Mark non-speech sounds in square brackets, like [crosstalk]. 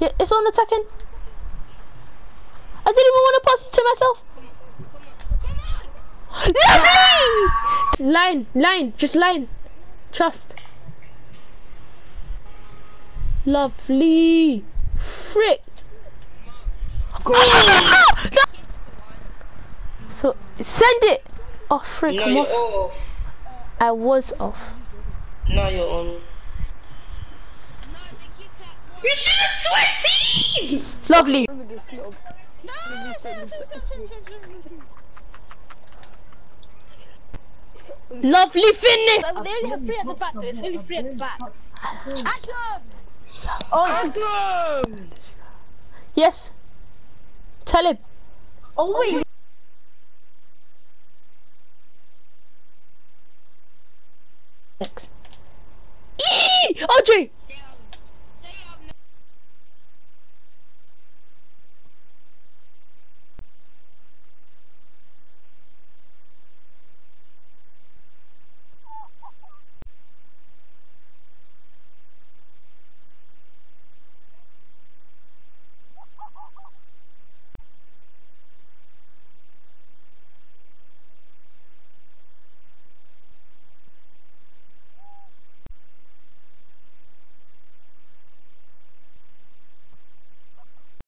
Yeah, it's on attacking. I didn't even want to pass it to myself. Lovely! Line, line, just line. Trust. Lovely. Frick. [laughs] So send it. Oh frick, No, I'm off. off. I was off. Now you're on. You should have sweaty! Lovely. Lovely finish. They only have three at the back. There's only three at the back. Adam! Yes. Tell him. Oh wait. Next. Eee! Audrey!